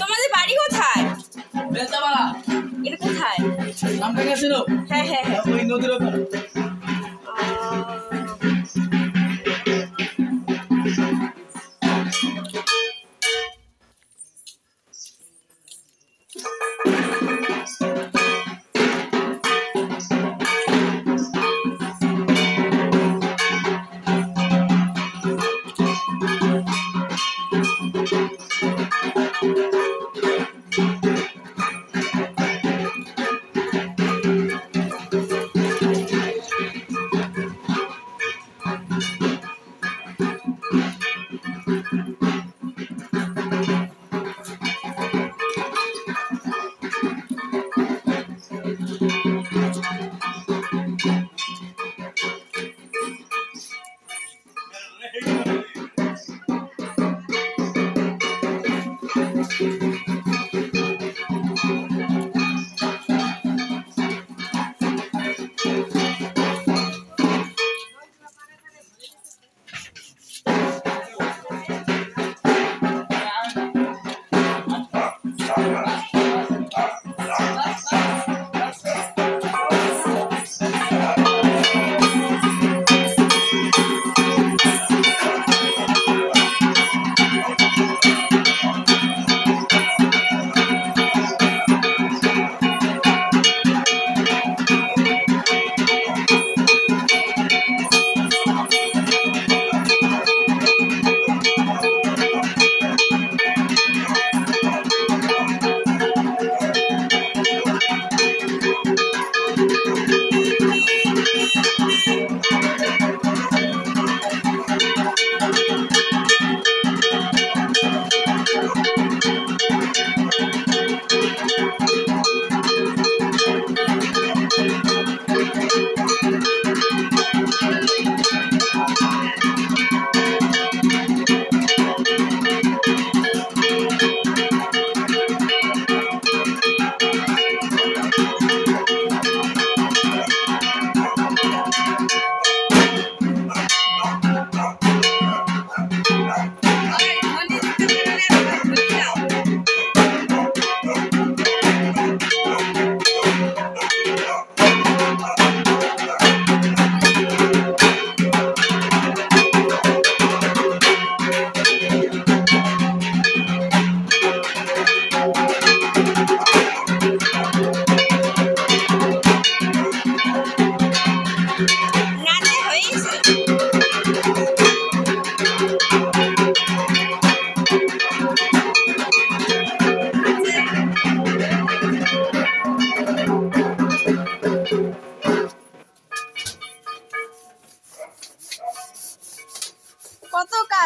তোমাদের বাড়ি কোথায়? বেলতাপাড়া এটা কোথায়? নামটা গেছিল হ্যাঁ হ্যাঁ হ্যাঁ। ওই নদীর ওপর। নাচে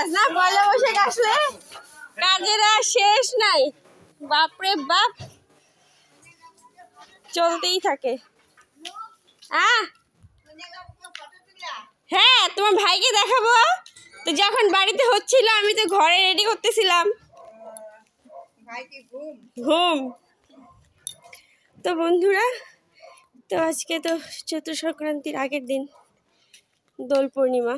কাজ না? পয়লা বৈশাখ আসলে? কাজের আর শেষ নাই। বাপরে বাপ। চলতেই থাকে। হ্যাঁ তোমার ভাইকে দেখাবো। তো যখন বাড়িতে হচ্ছিল, আমি তো ঘরে রেডি করতেছিলাম। ঘুম। তো বন্ধুরা, তো আজকে তো চৈত্র সংক্রান্তির আগের দিন। দোল পূর্ণিমা।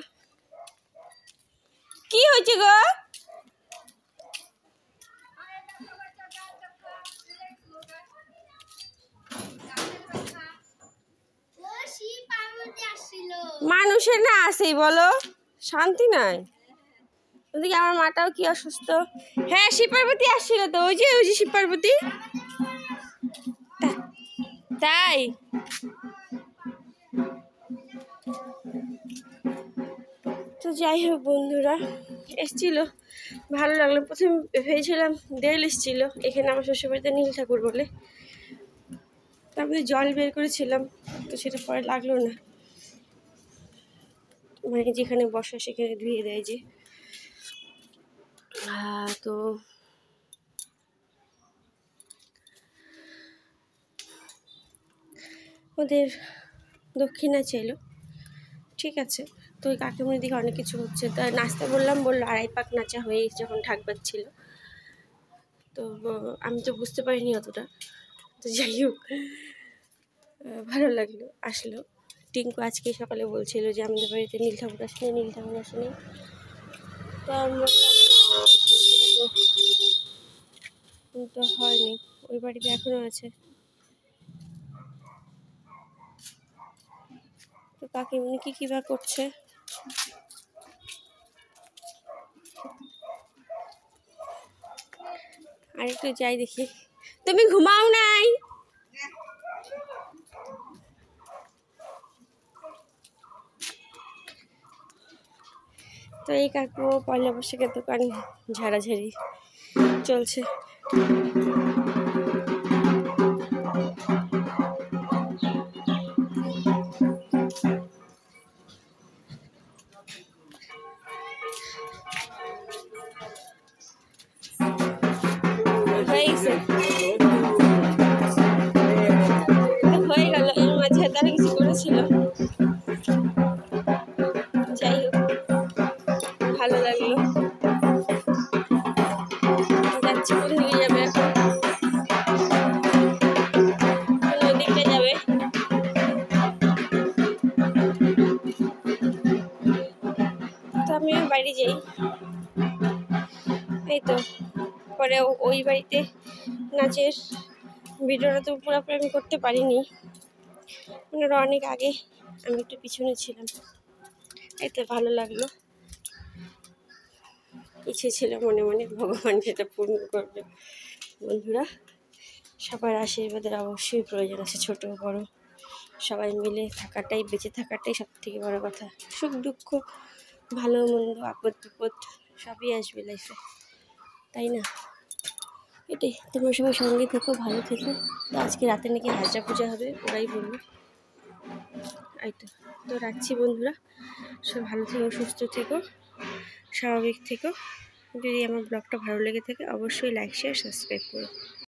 কি হয়েছে গো? মানুষের না আসেই বলো। শান্তি নাই। ওদিকে আমার মাটাও কি অসুস্থ? হ্যাঁ শিব পার্বতী আসছিল তো, ওই যে ওই যে শিব পার্বতী তাই? যাই হোক বন্ধুরা, এসছিল, ভালো লাগল। প্রথমে ভেবেছিলাম দেল এসছিল, এখানে আমার শ্বশুরবাড়িতে নীল ঠাকুর বলে। তারপরে জল বের করেছিলাম, তো সেটা পরে লাগল না। মানে যেখানে বসা সেখানে ধুয়ে দেয় যে। তো ওদের দক্ষিণা চাইলো। ঠিক আছে। তো ওই কাকিমুনির দিকে অনেক কিছু হচ্ছে। তা নাচতে বললাম বলল আড়াই পাক নাচা হয়ে যখন ঢাক বাজছিল। তো আমি তো বুঝতে পারিনি অতটা। তো যাই হোক ভালো লাগল আসলো। টিঙ্কু আজকে সকালে বলছিল যে আমাদের বাড়িতে নীল ঠাকুর আসেনি নীল ঠাকুর আসেনি। তো আমি বললাম "না, কিন্তু তো হয়নি ওই বাড়িতে এখনও আছে। তো কাকিমুনি কি কী বা করছে? আর একটু যাই দেখি। তুমি ঘুমাও নাই। তো এই কাকু পয়লা বৈশাখের দোকান ঝাড়াঝাড়ি চলছে। হয়ে গেল এর মাঝে তারা কিছু করেছিল যাই হোক ভালো লাগল। যাচ্ছি কোন যাবে। এখন যাবে। তো আমিও বাড়ি যাই। এই তো, পরে ওই বাড়িতে নাচের ভিডিওটা তো পুরোপুরি আমি করতে পারিনি। ওনারা অনেক আগে আমি একটু পিছনে ছিলাম। এই তো ভালো লাগল। ইচ্ছে ছিল মনে মনে ভগবান সেটা পূর্ণ করবে। বন্ধুরা, সবার আশীর্বাদের অবশ্যই প্রয়োজন আছে, ছোট বড়। সবাই মিলে থাকাটাই, বেঁচে থাকাটাই সব থেকে বড় কথা। সুখ, দুঃখ, ভালো, মন্দ আপদ বিপদ সবই আসবে লাইফে তাই না? এটাই। তোমরা সবাই সঙ্গে থেকো, ভালো থেকো। আজকে রাতে নাকি হাজরা পূজা হবে, ওরাই বলব। এই তো তো রাখছি বন্ধুরা। সব ভালো থেকো, সুস্থ থেকো, স্বাভাবিক থেকো। যদি আমার ব্লগটা ভালো লেগে থাকে, অবশ্যই লাইক শেয়ার সাবস্ক্রাইব করো।